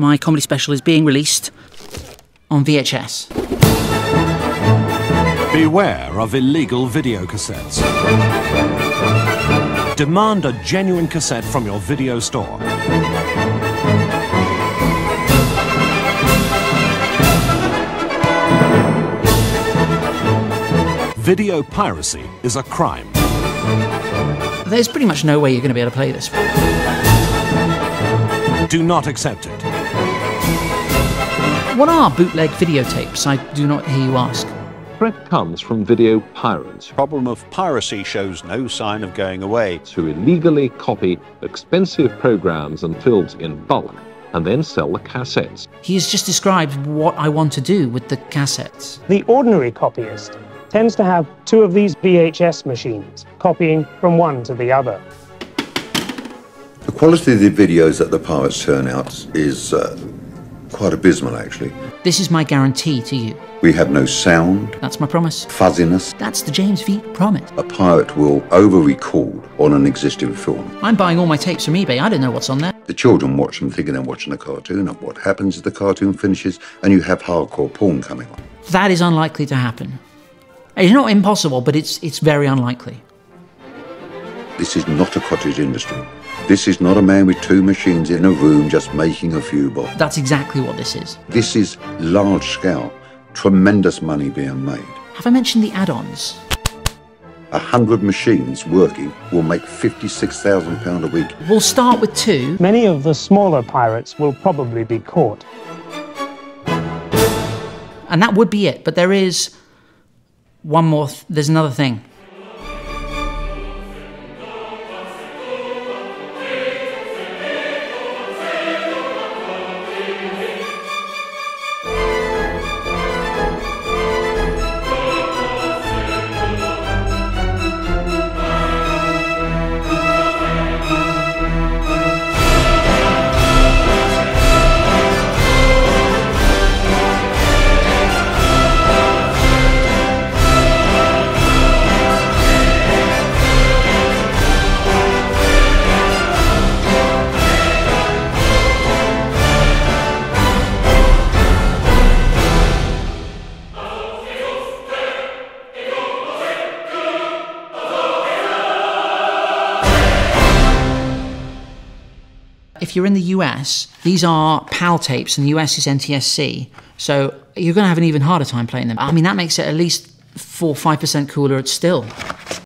my comedy special is being released on VHS. Beware of illegal video cassettes. Demand a genuine cassette from your video store. Video piracy is a crime. There's pretty much no way you're going to be able to play this. Do not accept it. What are bootleg videotapes? I do not hear you ask. Threat comes from video pirates problem of piracy shows no sign of going away. who illegally copy expensive programs and films in bulk and then sell the cassettes. He has just described what I want to do with the cassettes. The ordinary copyist tends to have two of these VHS machines, copying from one to the other. The quality of the videos that the pirates turn out is uh, quite abysmal, actually. This is my guarantee to you. We have no sound, That's my promise. fuzziness. That's the James Veitch promise. A pirate will over-record on an existing film. I'm buying all my tapes from eBay. I don't know what's on there. The children watch them thinking they're watching a cartoon, and what happens is the cartoon finishes and you have hardcore porn coming on. That is unlikely to happen. It's not impossible, but it's it's very unlikely. This is not a cottage industry. This is not a man with two machines in a room just making a few bob. That's exactly what this is. This is large scale, tremendous money being made. Have I mentioned the add-ons? A hundred machines working will make £56,000 a week. We'll start with two. Many of the smaller pirates will probably be caught. and that would be it. But there is one more. Th- there's another thing. If you're in the US, these are PAL tapes, and the US is NTSC. So you're going to have an even harder time playing them. I mean, that makes it at least four, five percent cooler. It's still.